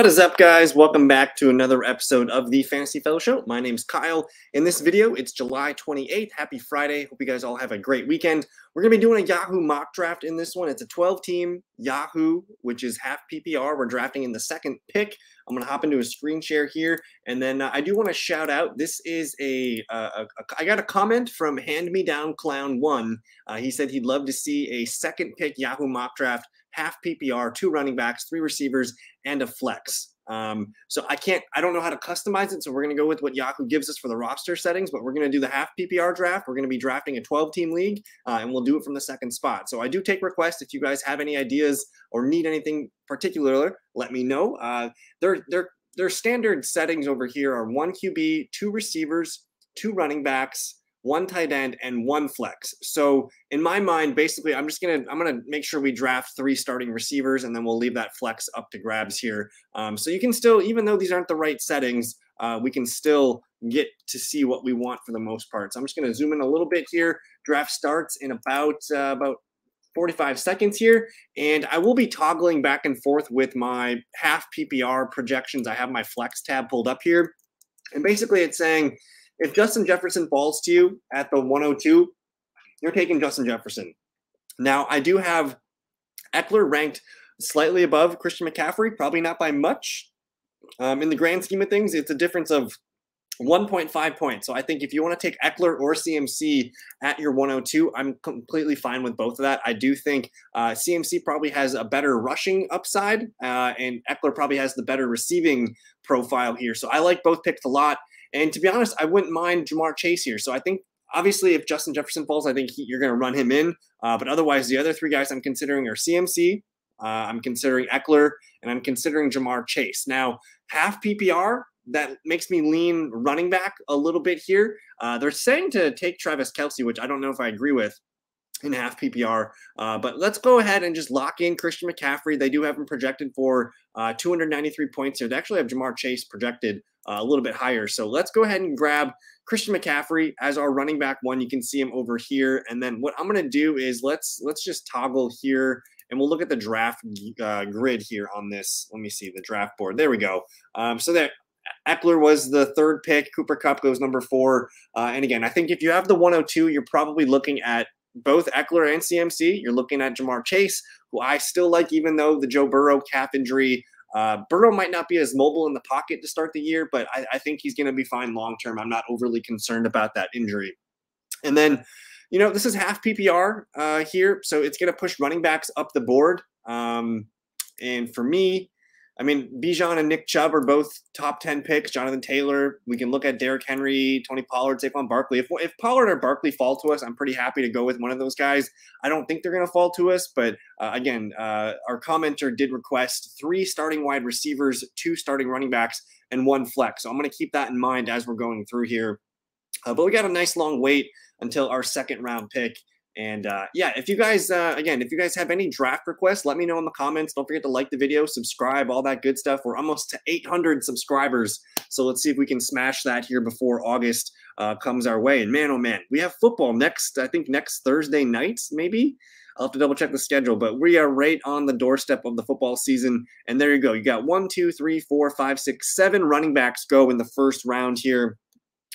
What is up, guys? Welcome back to another episode of the Fantasy Fellow Show. My name's Kyle. In this video, it's July 28th. Happy Friday. Hope you guys all have a great weekend. We're going to be doing a Yahoo mock draft in this one. It's a 12 team Yahoo, which is half PPR. We're drafting in the second pick. I'm going to hop into a screen share here. And then uh, I do want to shout out this is a, uh, a, a I got a comment from Hand Me Down Clown 1. Uh, he said he'd love to see a second pick Yahoo mock draft half PPR, two running backs, three receivers, and a flex. Um, so I can't, I don't know how to customize it. So we're going to go with what Yahoo gives us for the roster settings, but we're going to do the half PPR draft. We're going to be drafting a 12 team league, uh, and we'll do it from the second spot. So I do take requests. If you guys have any ideas or need anything particular, let me know. Uh, their, their, their standard settings over here are one QB, two receivers, two running backs, one tight end, and one flex. So in my mind, basically, I'm just gonna I'm gonna make sure we draft three starting receivers, and then we'll leave that flex up to grabs here. Um, so you can still, even though these aren't the right settings, uh, we can still get to see what we want for the most part. So I'm just gonna zoom in a little bit here. Draft starts in about uh, about 45 seconds here. And I will be toggling back and forth with my half PPR projections. I have my flex tab pulled up here. And basically it's saying if Justin Jefferson falls to you at the 102, you're taking Justin Jefferson. Now, I do have Ekeler ranked slightly above Christian McCaffrey, probably not by much. Um, in the grand scheme of things, it's a difference of 1.5 points. So I think if you want to take Ekeler or CMC at your 102, I'm completely fine with both of that. I do think uh, CMC probably has a better rushing upside, uh, and Ekeler probably has the better receiving profile here. So I like both picks a lot. And to be honest, I wouldn't mind Ja'Marr Chase here. So I think obviously if Justin Jefferson falls, I think he, you're going to run him in. Uh, but otherwise, the other three guys I'm considering are CMC, uh, I'm considering Ekeler, and I'm considering Ja'Marr Chase. Now, half PPR, that makes me lean running back a little bit here. Uh, they're saying to take Travis Kelce, which I don't know if I agree with in half PPR. Uh, but let's go ahead and just lock in Christian McCaffrey. They do have him projected for uh, 293 points here. They actually have Ja'Marr Chase projected a little bit higher. So let's go ahead and grab Christian McCaffrey as our running back one. You can see him over here. And then what I'm going to do is let's let's just toggle here and we'll look at the draft uh, grid here on this. Let me see the draft board. There we go. Um, so that Ekeler was the third pick. Cooper Kupp goes number four. Uh, and again, I think if you have the 102, you're probably looking at both Ekeler and CMC. You're looking at Ja'Marr Chase, who I still like, even though the Joe Burrow calf injury uh, Burrow might not be as mobile in the pocket to start the year, but I, I think he's going to be fine long term. I'm not overly concerned about that injury. And then, you know, this is half PPR uh, here, so it's going to push running backs up the board. Um, and for me, I mean, Bijan and Nick Chubb are both top 10 picks. Jonathan Taylor, we can look at Derrick Henry, Tony Pollard, Saquon Barkley. If, if Pollard or Barkley fall to us, I'm pretty happy to go with one of those guys. I don't think they're going to fall to us, but uh, again, uh, our commenter did request three starting wide receivers, two starting running backs, and one flex. So I'm going to keep that in mind as we're going through here. Uh, but we got a nice long wait until our second round pick. And uh, yeah, if you guys, uh, again, if you guys have any draft requests, let me know in the comments. Don't forget to like the video, subscribe, all that good stuff. We're almost to 800 subscribers. So let's see if we can smash that here before August uh, comes our way. And man, oh man, we have football next, I think next Thursday night, maybe. I'll have to double check the schedule, but we are right on the doorstep of the football season. And there you go. You got one, two, three, four, five, six, seven running backs go in the first round here.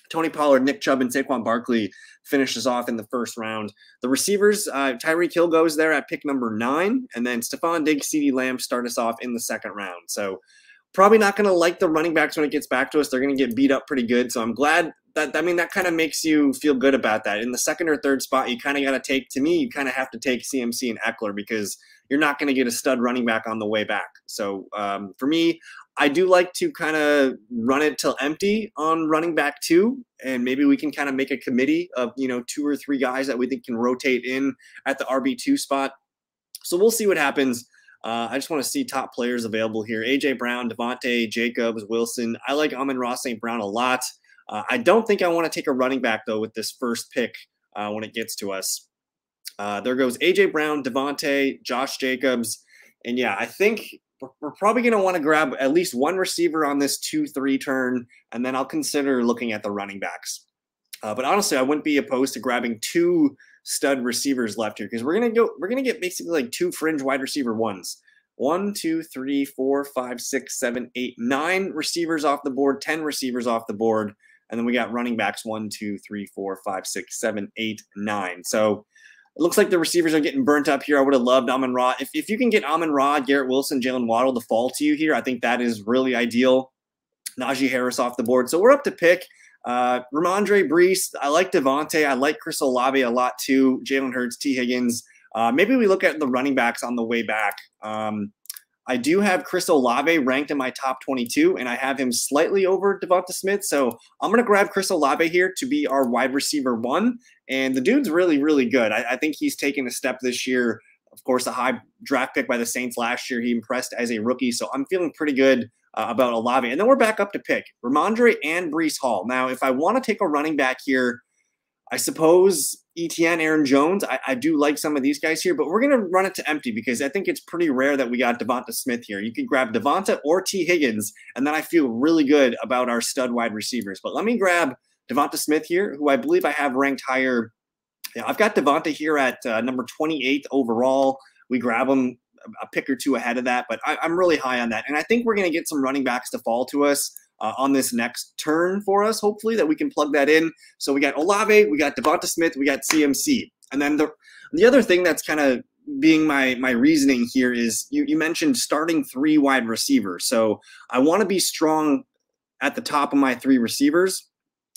Tony Pollard, Nick Chubb, and Saquon Barkley finishes off in the first round. The receivers, uh, Tyreek Hill goes there at pick number nine, and then Stefon Diggs, CeeDee Lamb start us off in the second round. So probably not going to like the running backs when it gets back to us. They're going to get beat up pretty good. So I'm glad that, I mean, that kind of makes you feel good about that. In the second or third spot, you kind of got to take, to me, you kind of have to take CMC and Ekeler because you're not going to get a stud running back on the way back. So um, for me, I do like to kind of run it till empty on running back two, and maybe we can kind of make a committee of you know two or three guys that we think can rotate in at the RB two spot. So we'll see what happens. Uh, I just want to see top players available here: AJ Brown, Davante, Jacobs, Wilson. I like Amon-Ra St. Brown a lot. Uh, I don't think I want to take a running back though with this first pick uh, when it gets to us. Uh, there goes AJ Brown, Davante, Josh Jacobs, and yeah, I think we're probably going to want to grab at least one receiver on this two three turn, and then I'll consider looking at the running backs. Uh, but honestly, I wouldn't be opposed to grabbing two stud receivers left here because we're gonna go. We're gonna get basically like two fringe wide receiver ones. one, two, three, four, five, six, seven, eight, nine receivers off the board, 10 receivers off the board. And then we got running backs one, two, three, four, five, six, seven, eight, nine. So it looks like the receivers are getting burnt up here. I would have loved Amon Ra. If, if you can get Amon Ra, Garrett Wilson, Jalen Waddle to fall to you here, I think that is really ideal. Najee Harris off the board. So we're up to pick. Uh, Rhamondre Breece. I like Davante. I like Chris Olave a lot too. Jalen Hurts, T. Higgins. Uh, maybe we look at the running backs on the way back. Um, I do have Chris Olave ranked in my top 22, and I have him slightly over Devonta Smith. So I'm going to grab Chris Olave here to be our wide receiver one. And the dude's really, really good. I, I think he's taken a step this year. Of course, a high draft pick by the Saints last year. He impressed as a rookie. So I'm feeling pretty good uh, about Olave. And then we're back up to pick Rhamondre and Breece Hall. Now, if I want to take a running back here, I suppose ETN, Aaron Jones. I, I, do like some of these guys here, but we're going to run it to empty because I think it's pretty rare that we got Devonta Smith here. You could grab Devonta or T. Higgins, and then I feel really good about our stud wide receivers. But let me grab Devonta Smith here, who I believe I have ranked higher. Yeah, I've got Devonta here at uh, number 28 overall. We grab him a pick or two ahead of that, but I, I'm really high on that. And I think we're going to get some running backs to fall to us uh, on this next turn for us, hopefully, that we can plug that in. So we got Olave, we got Devonta Smith, we got CMC. And then the, the other thing that's kind of being my my reasoning here is you, you mentioned starting three wide receivers. So I want to be strong at the top of my three receivers.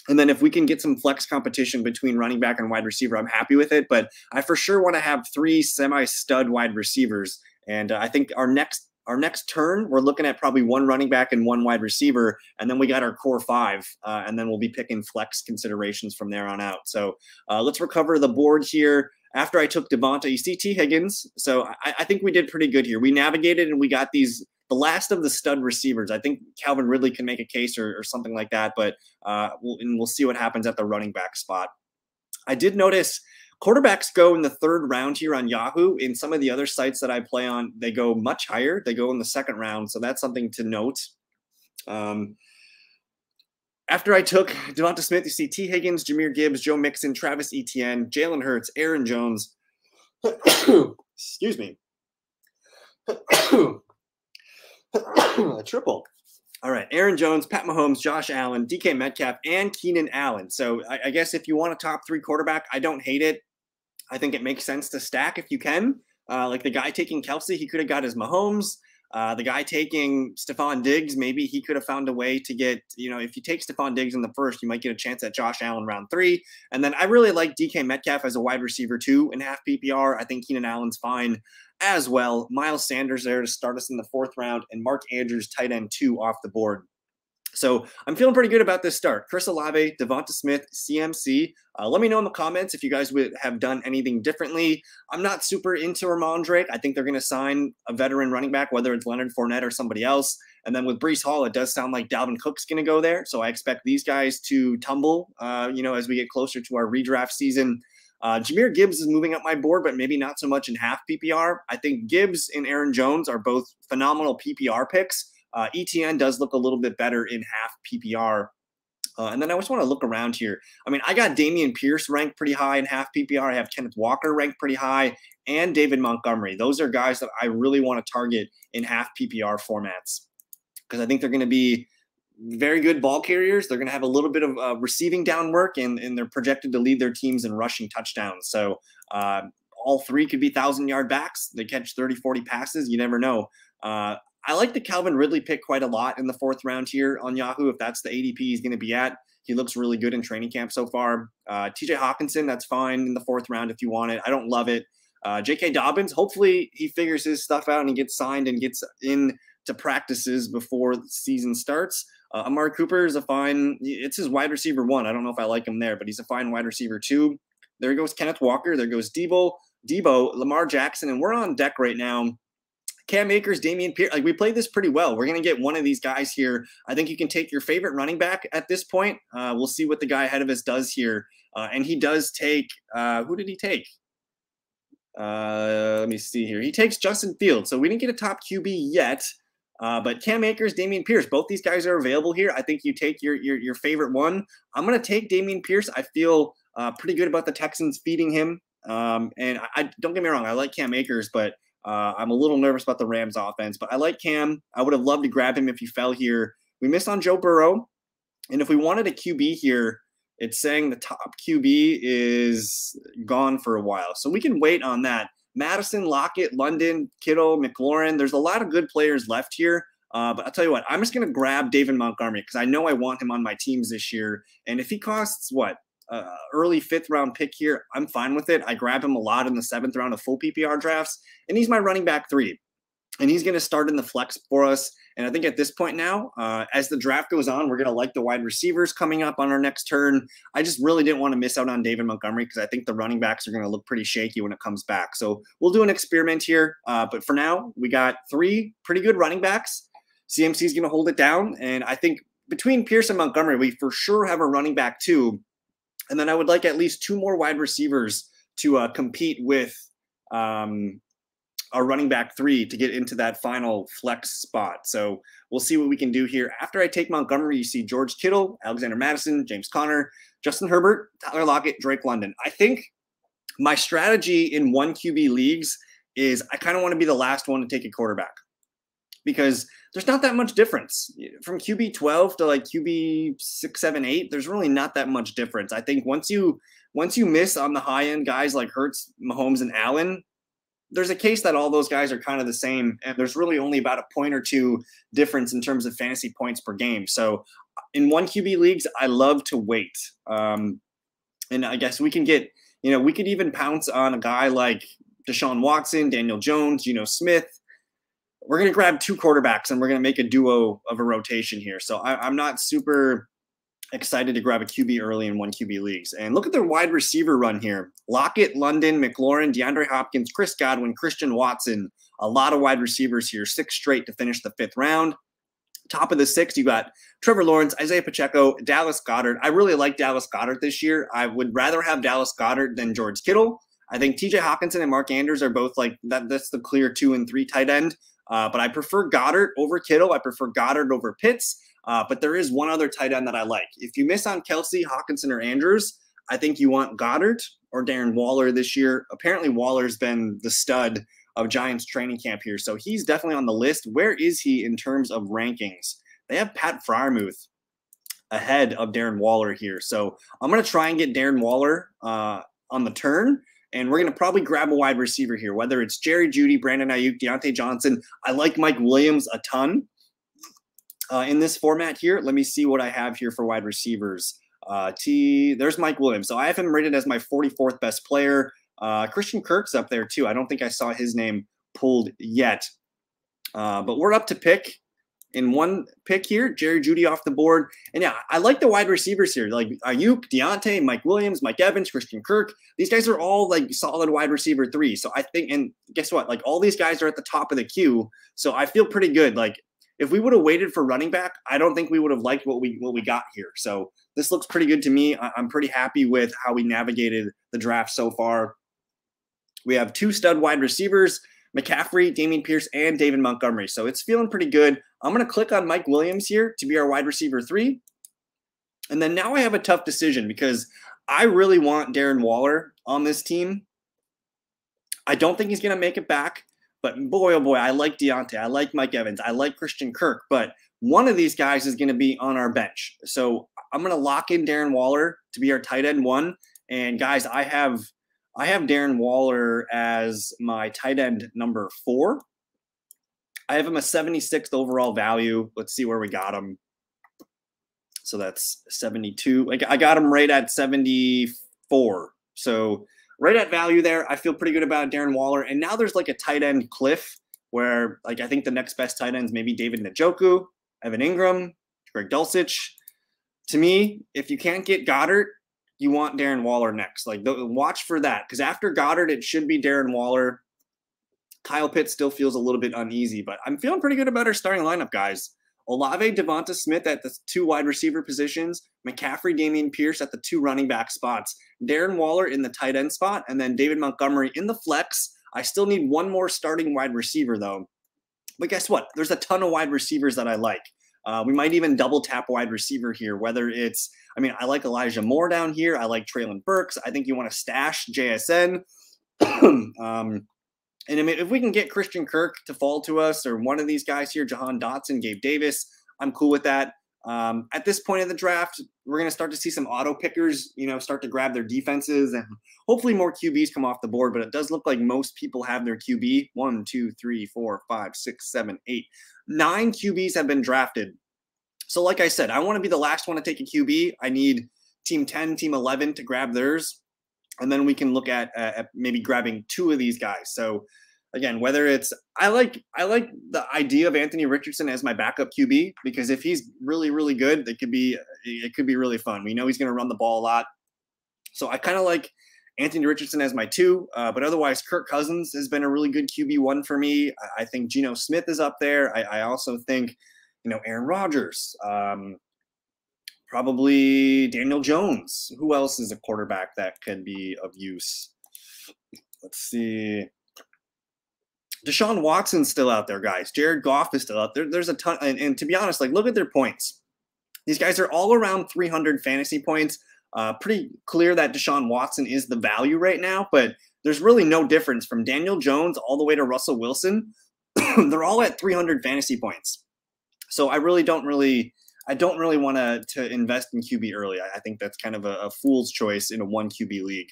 And then if we can get some flex competition between running back and wide receiver, I'm happy with it. But I for sure want to have three semi stud wide receivers. And uh, I think our next our next turn, we're looking at probably one running back and one wide receiver, and then we got our core five, uh, and then we'll be picking flex considerations from there on out. So uh, let's recover the board here. After I took Devonta, you see Tee Higgins. So I, I, think we did pretty good here. We navigated and we got these the last of the stud receivers. I think Calvin Ridley can make a case or, or something like that, but uh, we'll, and we'll see what happens at the running back spot. I did notice Quarterbacks go in the third round here on Yahoo. In some of the other sites that I play on, they go much higher. They go in the second round. So that's something to note. Um, after I took Devonta Smith, you see T. Higgins, Jahmyr Gibbs, Joe Mixon, Travis Etienne, Jalen Hurts, Aaron Jones. Excuse me. A triple. All right, Aaron Jones, Pat Mahomes, Josh Allen, DK Metcalf, and Keenan Allen. So I, I, guess if you want a top three quarterback, I don't hate it. I think it makes sense to stack if you can. Uh, like the guy taking Kelce, he could have got his Mahomes. Uh, the guy taking Stefon Diggs, maybe he could have found a way to get, you know, if you take Stefon Diggs in the first, you might get a chance at Josh Allen round three. And then I really like DK Metcalf as a wide receiver too in half PPR. I think Keenan Allen's fine as well. Miles Sanders there to start us in the fourth round, and Mark Andrews, tight end two, off the board. So I'm feeling pretty good about this start. Chris Olave, Devonta Smith, CMC. Uh, let me know in the comments if you guys would have done anything differently. I'm not super into Rhamondre. I think they're going to sign a veteran running back, whether it's Leonard Fournette or somebody else. And then with Breece Hall, it does sound like Dalvin Cook's going to go there. So I expect these guys to tumble, uh, you know, as we get closer to our redraft season. Uh, Jahmyr Gibbs is moving up my board, but maybe not so much in half PPR. I think Gibbs and Aaron Jones are both phenomenal PPR picks. Uh, ETN does look a little bit better in half PPR. Uh, and then I just want to look around here. I mean, I got Dameon Pierce ranked pretty high in half PPR. I have Kenneth Walker ranked pretty high and David Montgomery. Those are guys that I really want to target in half PPR formats because I think they're going to be very good ball carriers. They're going to have a little bit of uh, receiving down work and, and they're projected to lead their teams in rushing touchdowns. So uh, all three could be thousand yard backs. They catch 30, 40 passes. You never know. Uh, I like the Calvin Ridley pick quite a lot in the fourth round here on Yahoo. If that's the ADP he's going to be at, he looks really good in training camp so far. Uh, TJ Hockenson, that's fine in the fourth round if you want it. I don't love it. Uh, J.K. Dobbins, hopefully he figures his stuff out and he gets signed and gets in to practices before the season starts. Uh, Amari Cooper is a fine. It's his wide receiver one. I don't know if I like him there, but he's a fine wide receiver two. There goes Kenneth Walker. There goes Deebo, Deebo, Lamar Jackson, and we're on deck right now Cam Akers, Dameon Pierce. Like we played this pretty well. We're gonna get one of these guys here. I think you can take your favorite running back at this point. Uh, we'll see what the guy ahead of us does here. Uh, and he does take. Uh, who did he take? Uh, let me see here. He takes Justin Fields. So we didn't get a top QB yet. Uh, but Cam Akers, Dameon Pierce, both these guys are available here. I think you take your your, your favorite one. I'm gonna take Dameon Pierce. I feel uh, pretty good about the Texans feeding him. Um, and I, I, don't get me wrong, I like Cam Akers, but Uh, I'm a little nervous about the Rams offense, but I like Cam. I would have loved to grab him if he fell here. We missed on Joe Burrow. And if we wanted a QB here, it's saying the top QB is gone for a while. So we can wait on that. Madison, Lockett, London, Kittle, McLaurin. There's a lot of good players left here. Uh, but I'll tell you what, I'm just going to grab David Montgomery because I know I want him on my teams this year. And if he costs what, uh, early fifth round pick here, I'm fine with it. I grab him a lot in the seventh round of full PPR drafts, and he's my running back three. And he's going to start in the flex for us. And I think at this point now, uh, as the draft goes on, we're going to like the wide receivers coming up on our next turn. I just really didn't want to miss out on David Montgomery because I think the running backs are going to look pretty shaky when it comes back. So we'll do an experiment here. Uh, but for now, we got three pretty good running backs. CMC is going to hold it down. And I think between Pierce and Montgomery, we for sure have a running back too. And then I would like at least two more wide receivers to uh, compete with um, our running back three to get into that final flex spot. So we'll see what we can do here. After I take Montgomery, you see George Kittle, Alexander Madison, James Conner, Justin Herbert, Tyler Lockett, Drake London. I think my strategy in one QB leagues is I kind of want to be the last one to take a quarterback because there's not that much difference. From QB 12 to like QB 6 7 8 there's really not that much difference. I think once you once you miss on the high end guys like Hurts Mahomes and Allen there's a case that all those guys are kind of the same and there's really only about a point or two difference in terms of fantasy points per game. So in one QB leagues I love to wait. Um, and I guess we can get you know we could even pounce on a guy like Deshaun Watson Daniel Jones you know Smith we're going to grab two quarterbacks and we're going to make a duo of a rotation here. So I, am not super excited to grab a QB early in one QB leagues. And look at their wide receiver run here Lockett, London, McLaurin, DeAndre Hopkins, Chris Godwin, Christian Watson. A lot of wide receivers here, six straight to finish the fifth round. Top of the six, you got Trevor Lawrence, Isaiah Pacheco, Dallas Goedert. I really like Dallas Goedert this year. I would rather have Dallas Goedert than George Kittle. I think TJ Hockenson and Mark Andrews are both like that. That's the clear two and three tight end. Uh, but I prefer Goedert over Kittle. I prefer Goedert over Pitts. Uh, but there is one other tight end that I like. If you miss on Kelce, Hockenson, or Andrews, I think you want Goedert or Darren Waller this year. Apparently, Waller's been the stud of Giants training camp here. So he's definitely on the list. Where is he in terms of rankings? They have Pat Freiermuth ahead of Darren Waller here. So I'm going to try and get Darren Waller uh, on the turn. And we're going to probably grab a wide receiver here, whether it's Jerry Jeudy, Brandon Aiyuk, Diontae Johnson. I like Mike Williams a ton uh, in this format here. Let me see what I have here for wide receivers. Uh, T, there's Mike Williams. So I have him rated as my 44th best player. Uh, Christian Kirk's up there too. I don't think I saw his name pulled yet. Uh, but we're up to pick in one pick here, Jerry Jeudy off the board. And yeah, I like the wide receivers here, like Aiyuk, Diontae, Mike Williams, Mike Evans, Christian Kirk. These guys are all like solid wide receiver three. So I think, and guess what? Like all these guys are at the top of the queue. So I feel pretty good. Like if we would have waited for running back, I don't think we would have liked what we what we got here. So this looks pretty good to me. I'm pretty happy with how we navigated the draft so far. We have two stud wide receivers. McCaffrey, Dameon Pierce, and David Montgomery. So it's feeling pretty good. I'm going to click on Mike Williams here to be our wide receiver three. And then now I have a tough decision because I really want Darren Waller on this team. I don't think he's going to make it back, but boy, oh boy, I like Diontae. I like Mike Evans. I like Christian Kirk, but one of these guys is going to be on our bench. So I'm going to lock in Darren Waller to be our tight end one. And guys, I have I have Darren Waller as my tight end number four. I have him a 76th overall value. Let's see where we got him. So that's 72. I got him right at 74. So right at value there. I feel pretty good about Darren Waller. And now there's like a tight end cliff where like I think the next best tight ends maybe David Njoku, Evan Engram, Greg Dulcich. To me, if you can't get Goedert, you want Darren Waller next. Like, watch for that because after Goedert, it should be Darren Waller. Kyle Pitts still feels a little bit uneasy, but I'm feeling pretty good about our starting lineup, guys. Olave, Devonta Smith at the two wide receiver positions, McCaffrey, Dameon Pierce at the two running back spots, Darren Waller in the tight end spot, and then David Montgomery in the flex. I still need one more starting wide receiver, though. But guess what? There's a ton of wide receivers that I like. Uh, we might even double tap wide receiver here, whether it's, I mean, I like Elijah Moore down here. I like Treylon Burks. I think you want to stash JSN. um, And I mean, if we can get Christian Kirk to fall to us or one of these guys here, Jahan Dotson, Gabe Davis, I'm cool with that. Um, at this point in the draft, we're going to start to see some auto pickers, you know, start to grab their defenses and hopefully more QBs come off the board. But it does look like most people have their QB one, two, three, four, five, six, seven, eight, nine QBs have been drafted. So, like I said, I want to be the last one to take a QB. I need team 10, team 11 to grab theirs. And then we can look at, uh, at maybe grabbing two of these guys. So, again, whether it's I like I like the idea of Anthony Richardson as my backup QB because if he's really really good, it could be it could be really fun. We know he's going to run the ball a lot, so I kind of like Anthony Richardson as my two. Uh, but otherwise, Kirk Cousins has been a really good QB one for me. I, I think Geno Smith is up there. I, I, also think you know Aaron Rodgers. Um, probably Daniel Jones. Who else is a quarterback that can be of use? Let's see. Deshaun Watson's still out there, guys. Jared Goff is still out there. There's a ton, and, and to be honest, like look at their points. These guys are all around 300 fantasy points. Uh, pretty clear that Deshaun Watson is the value right now, but there's really no difference from Daniel Jones all the way to Russell Wilson. They're all at 300 fantasy points. So I really don't really, I don't really want to to invest in QB early. I, I think that's kind of a, a fool's choice in a one QB league.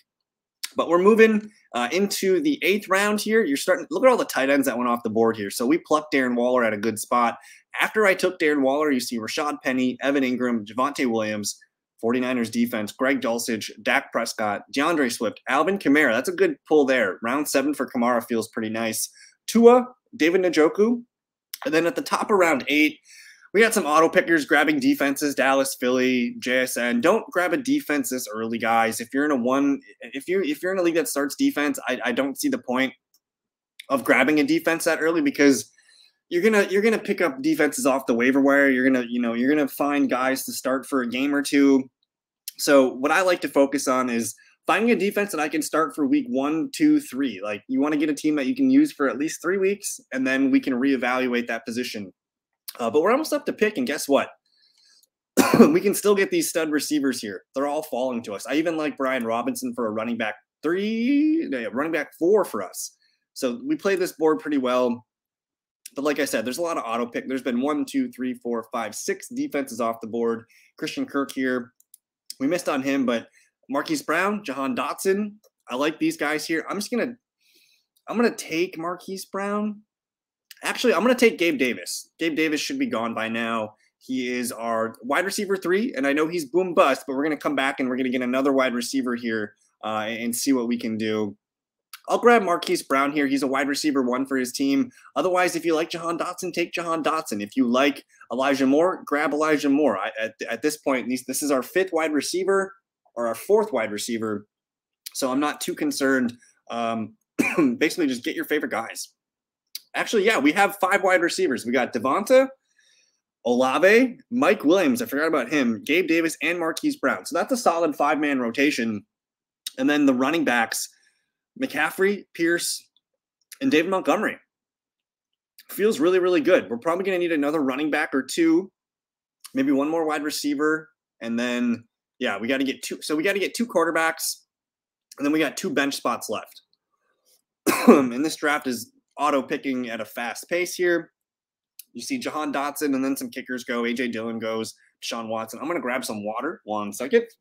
But we're moving uh, into the eighth round here. You're starting, look at all the tight ends that went off the board here. So we plucked Darren Waller at a good spot. After I took Darren Waller, you see Rashad Penny, Evan Engram, Javonte Williams, 49ers defense, Greg Dulcich, Dak Prescott, DeAndre Swift, Alvin Kamara. That's a good pull there. Round seven for Kamara feels pretty nice. Tua, David Njoku. And then at the top of round eight, we got some auto pickers grabbing defenses, Dallas, Philly, JSN. Don't grab a defense this early, guys. If you're in a one, if you're if you're in a league that starts defense, I, I don't see the point of grabbing a defense that early because you're gonna you're gonna pick up defenses off the waiver wire. You're gonna you know you're gonna find guys to start for a game or two. So what I like to focus on is finding a defense that I can start for week one, two, three. Like you want to get a team that you can use for at least three weeks, and then we can reevaluate that position uh, but we're almost up to pick, and guess what? we can still get these stud receivers here. They're all falling to us. I even like Brian Robinson for a running back three, running back four for us. So we play this board pretty well. But like I said, there's a lot of auto pick. There's been one, two, three, four, five, six defenses off the board. Christian Kirk here. We missed on him, but Marquise Brown, Jahan Dotson. I like these guys here. I'm just gonna I'm gonna take Marquise Brown Actually, I'm going to take Gabe Davis. Gabe Davis should be gone by now. He is our wide receiver three, and I know he's boom bust, but we're going to come back and we're going to get another wide receiver here uh, and see what we can do. I'll grab Marquise Brown here. He's a wide receiver one for his team. Otherwise, if you like Jahan Dotson, take Jahan Dotson. If you like Elijah Moore, grab Elijah Moore. I, at, at this point, this is our fifth wide receiver or our fourth wide receiver. So I'm not too concerned. Um, basically, just get your favorite guys. Actually, yeah, we have five wide receivers. We got Devonta, Olave, Mike Williams. I forgot about him. Gabe Davis and Marquise Brown. So that's a solid five man rotation. And then the running backs, McCaffrey, Pierce, and David Montgomery. Feels really, really good. We're probably going to need another running back or two, maybe one more wide receiver. And then, yeah, we got to get two. So we got to get two quarterbacks. And then we got two bench spots left. and this draft is auto picking at a fast pace here. You see Jahan Dotson and then some kickers go. AJ Dillon goes. Sean Watson. I'm going to grab some water. One second.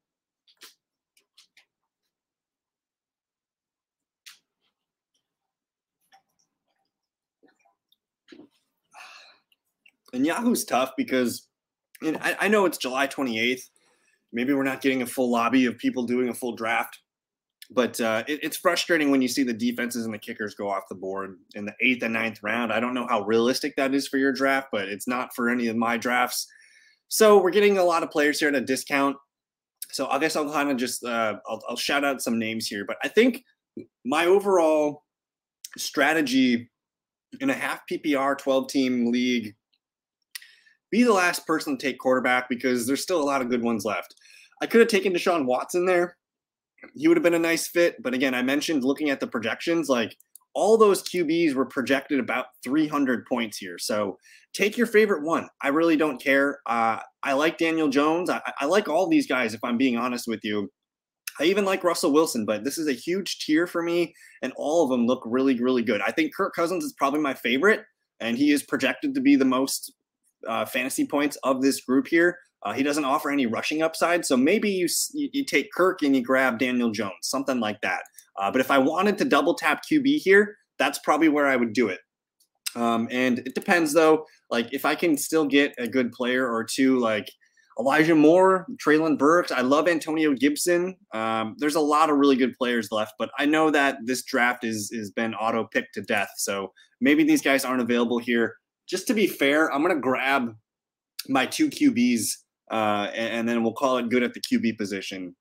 And Yahoo's tough because I, I know it's July 28th. Maybe we're not getting a full lobby of people doing a full draft but uh, it, it's frustrating when you see the defenses and the kickers go off the board in the eighth and ninth round. I don't know how realistic that is for your draft, but it's not for any of my drafts. So we're getting a lot of players here at a discount. So I guess I'll kind of just uh, I'll, I'll shout out some names here, but I think my overall strategy in a half PPR 12 team league be the last person to take quarterback because there's still a lot of good ones left. I could have taken Deshaun Watson there he would have been a nice fit. But again, I mentioned looking at the projections, like all those QBs were projected about 300 points here. So take your favorite one. I really don't care. Uh, I like Daniel Jones. I, I, like all these guys, if I'm being honest with you. I even like Russell Wilson, but this is a huge tier for me, and all of them look really, really good. I think Kirk Cousins is probably my favorite, and he is projected to be the most uh, fantasy points of this group here. Uh, he doesn't offer any rushing upside, so maybe you you take Kirk and you grab Daniel Jones, something like that. Uh, but if I wanted to double tap QB here, that's probably where I would do it. Um, and it depends though. Like if I can still get a good player or two, like Elijah Moore, Treylon Burks. I love Antonio Gibson. Um, there's a lot of really good players left, but I know that this draft is has been auto picked to death. So maybe these guys aren't available here. Just to be fair, I'm gonna grab my two QBs, uh, and, and then we'll call it good at the QB position.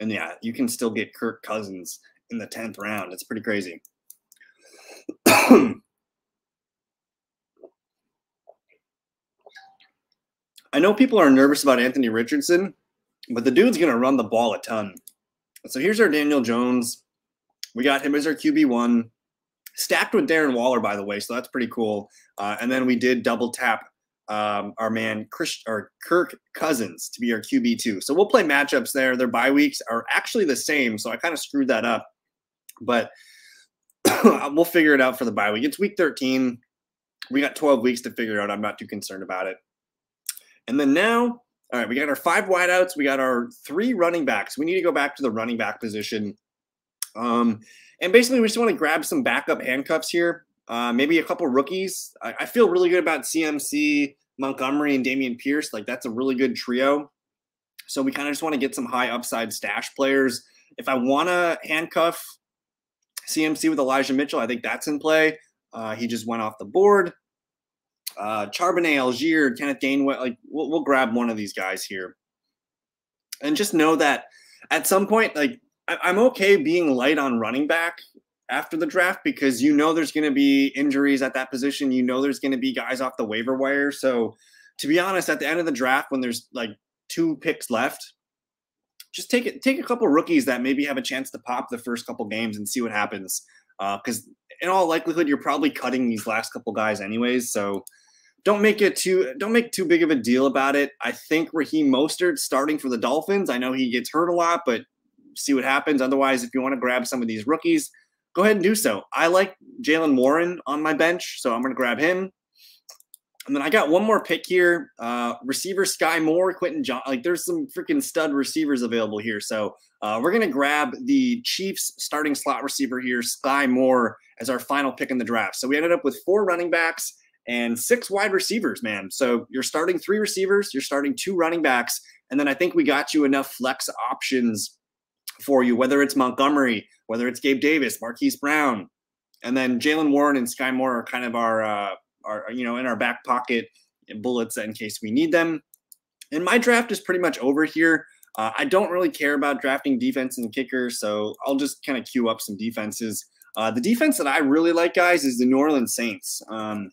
And yeah, you can still get Kirk Cousins in the tenth round. It's pretty crazy. I know people are nervous about Anthony Richardson, but the dude's going to run the ball a ton. So here's our Daniel Jones. We got him as our QB1, stacked with Darren Waller, by the way. So that's pretty cool. Uh, and then we did double tap um, our man Chris or Kirk Cousins to be our QB2. So we'll play matchups there. Their bye weeks are actually the same. So I kind of screwed that up, but we'll figure it out for the bye week. It's week 13. We got 12 weeks to figure it out. I'm not too concerned about it. And then now, all right, we got our five wideouts. We got our three running backs. We need to go back to the running back position. Um, and basically, we just want to grab some backup handcuffs here. Uh, maybe a couple rookies. I, I, feel really good about CMC, Montgomery, and Dameon Pierce. Like that's a really good trio. So we kind of just want to get some high upside stash players. If I want to handcuff CMC with Elijah Mitchell, I think that's in play. Uh, he just went off the board uh, Charbonnet, Allgeier, Kenneth Gainwell. Like we'll, we'll grab one of these guys here, and just know that at some point, like I, I'm okay being light on running back after the draft because you know there's going to be injuries at that position. You know there's going to be guys off the waiver wire. So to be honest, at the end of the draft, when there's like two picks left, just take it, take a couple rookies that maybe have a chance to pop the first couple games and see what happens. Because uh, in all likelihood, you're probably cutting these last couple guys anyways. So don't make it too don't make too big of a deal about it. I think Raheem Mostert starting for the Dolphins. I know he gets hurt a lot, but see what happens. Otherwise, if you want to grab some of these rookies, go ahead and do so. I like Jalen Warren on my bench, so I'm going to grab him. And then I got one more pick here. Uh, receiver Skyy Moore, Quentin Johnston. Like there's some freaking stud receivers available here. So uh, we're going to grab the Chiefs starting slot receiver here, Skyy Moore, as our final pick in the draft. So we ended up with four running backs and six wide receivers, man. So you're starting three receivers, you're starting two running backs, and then I think we got you enough flex options for you, whether it's Montgomery, whether it's Gabe Davis, Marquise Brown, and then Jalen Warren and Skyy Moore are kind of our, uh, our you know, in our back pocket bullets in case we need them. And my draft is pretty much over here. Uh, I don't really care about drafting defense and kicker, so I'll just kind of queue up some defenses. Uh, the defense that I really like, guys, is the New Orleans Saints. Um,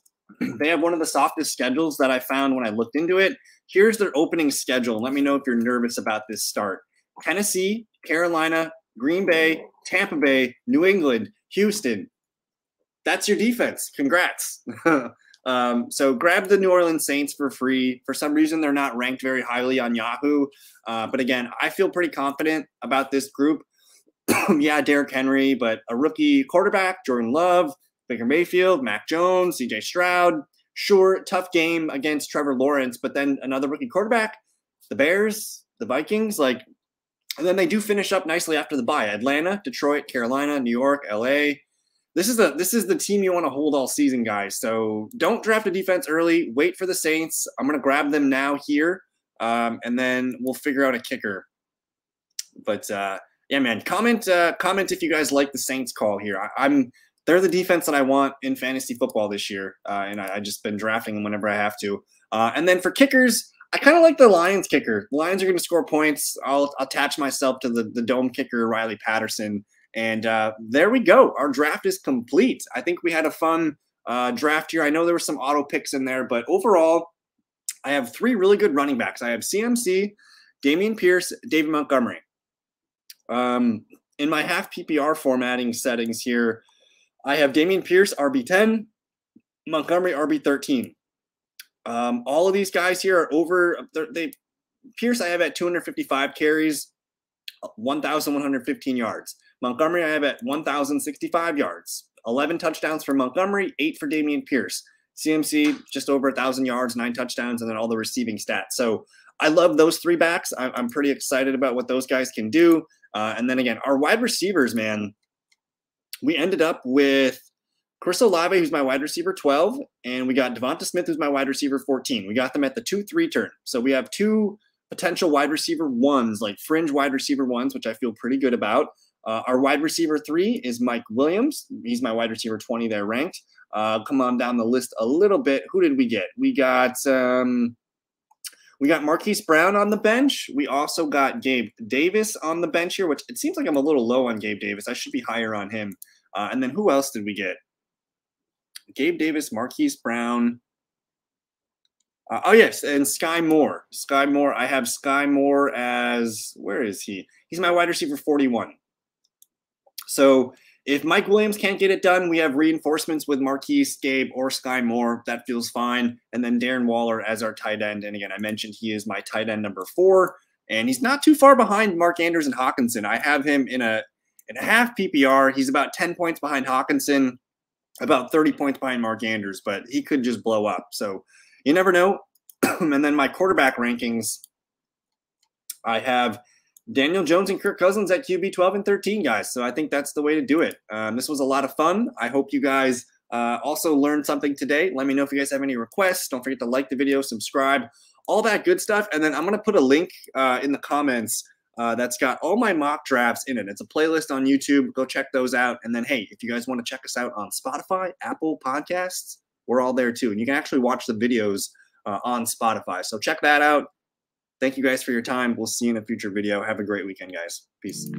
they have one of the softest schedules that I found when I looked into it. Here's their opening schedule. Let me know if you're nervous about this start. Tennessee, Carolina, Green Bay, Tampa Bay, New England, Houston. That's your defense. Congrats. um, so grab the New Orleans Saints for free. For some reason, they're not ranked very highly on Yahoo. Uh, but again, I feel pretty confident about this group. yeah, Derrick Henry, but a rookie quarterback, Jordan Love, Baker Mayfield, Mac Jones, CJ Stroud. Sure, tough game against Trevor Lawrence, but then another rookie quarterback, the Bears, the Vikings, like, and then they do finish up nicely after the bye. Atlanta, Detroit, Carolina, New York, LA. This is the this is the team you want to hold all season, guys. So don't draft a defense early. Wait for the Saints. I'm gonna grab them now here, um, and then we'll figure out a kicker. But uh, yeah, man, comment uh, comment if you guys like the Saints call here. I, I'm they're the defense that I want in fantasy football this year, uh, and I, I just been drafting them whenever I have to. Uh, and then for kickers, I kind of like the Lions kicker. The Lions are going to score points. I'll attach myself to the the dome kicker Riley Patterson, and uh, there we go. Our draft is complete. I think we had a fun uh, draft here. I know there were some auto picks in there, but overall, I have three really good running backs. I have CMC, Dameon Pierce, David Montgomery. Um, in my half PPR formatting settings here, I have Dameon Pierce, RB10, Montgomery, RB13. Um, all of these guys here are over, they Pierce I have at 255 carries. 1,115 yards. Montgomery, I have at 1,065 yards. 11 touchdowns for Montgomery, eight for Dameon Pierce. CMC, just over a 1,000 yards, nine touchdowns, and then all the receiving stats. So I love those three backs. I'm pretty excited about what those guys can do. Uh, and then again, our wide receivers, man, we ended up with Chris Olave, who's my wide receiver 12, and we got Devonta Smith, who's my wide receiver 14. We got them at the 2 3 turn. So we have two potential wide receiver ones, like fringe wide receiver ones, which I feel pretty good about. Uh, our wide receiver three is Mike Williams. He's my wide receiver 20 there ranked. Uh, come on down the list a little bit. Who did we get? We got um, we got Marquise Brown on the bench. We also got Gabe Davis on the bench here, which it seems like I'm a little low on Gabe Davis. I should be higher on him. Uh, and then who else did we get? Gabe Davis, Marquise Brown. Uh, oh yes, and Skyy Moore. Skyy Moore. I have Skyy Moore as where is he? He's my wide receiver 41. So if Mike Williams can't get it done, we have reinforcements with Marquise, Gabe, or Skyy Moore. That feels fine. And then Darren Waller as our tight end. And again, I mentioned he is my tight end number four, and he's not too far behind Mark Andrews and Hockenson. I have him in a in a half PPR. He's about 10 points behind Hockenson, about 30 points behind Mark Andrews, but he could just blow up. So you never know. and then my quarterback rankings, I have Daniel Jones and Kirk Cousins at QB 12 and 13, guys. So I think that's the way to do it. Um, this was a lot of fun. I hope you guys uh, also learned something today. Let me know if you guys have any requests. Don't forget to like the video, subscribe, all that good stuff. And then I'm going to put a link uh, in the comments uh, that's got all my mock drafts in it. It's a playlist on YouTube. Go check those out. And then, hey, if you guys want to check us out on Spotify, Apple Podcasts, we're all there too. And you can actually watch the videos uh, on Spotify. So check that out. Thank you guys for your time. We'll see you in a future video. Have a great weekend, guys. Peace.